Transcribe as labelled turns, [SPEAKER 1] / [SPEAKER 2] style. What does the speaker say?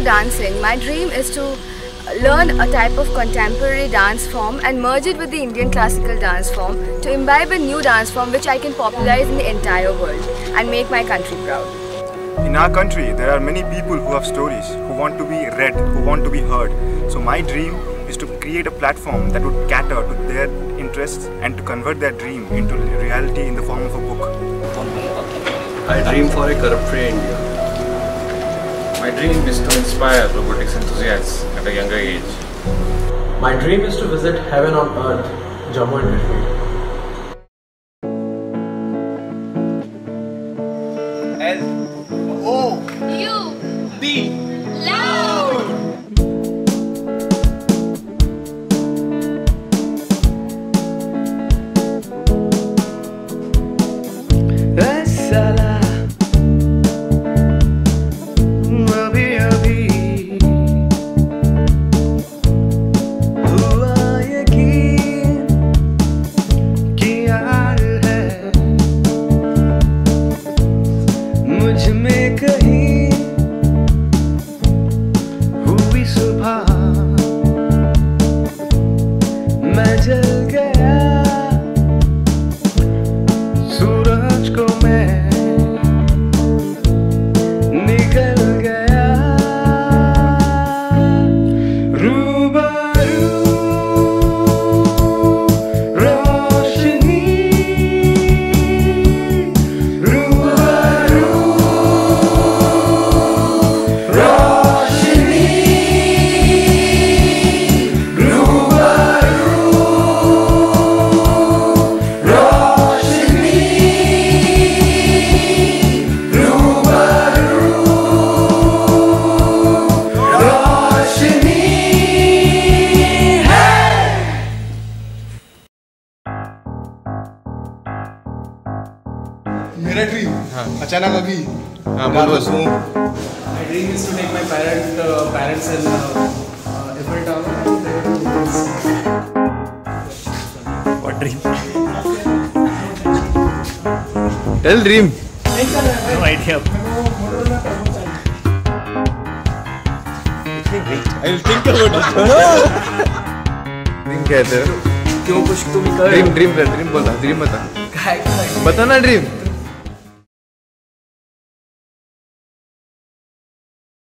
[SPEAKER 1] Since I am into dancing, my dream is to learn a type of contemporary dance form and merge it with the Indian classical dance form to imbibe a new dance form which I can popularize in the entire world and make my country proud.
[SPEAKER 2] In our country, there are many people who have stories, who want to be read, who want to be heard. So my dream is to create a platform that would cater to their interests and to convert their dream into reality in the form of a book.
[SPEAKER 3] I dream for a corrupt-free India.
[SPEAKER 4] My dream is to inspire robotics enthusiasts at a younger age.
[SPEAKER 5] My dream is to visit heaven on earth, Jammu and Kashmir.
[SPEAKER 6] L O
[SPEAKER 7] U
[SPEAKER 6] D
[SPEAKER 7] loud.
[SPEAKER 8] मेरा हाँ।
[SPEAKER 9] Dream अचानक अभी
[SPEAKER 3] हाँ बोल।
[SPEAKER 9] बस I dream is to take my parent parents in FL
[SPEAKER 3] town what dream tell
[SPEAKER 9] dream
[SPEAKER 3] no idea I'll think about it. Dream कहते हो
[SPEAKER 9] क्यों कुछ तुम कर
[SPEAKER 3] ड्रीम ड्रीम ड्रीम बोला ड्रीम बता।
[SPEAKER 9] काय
[SPEAKER 3] बता ना ड्रीम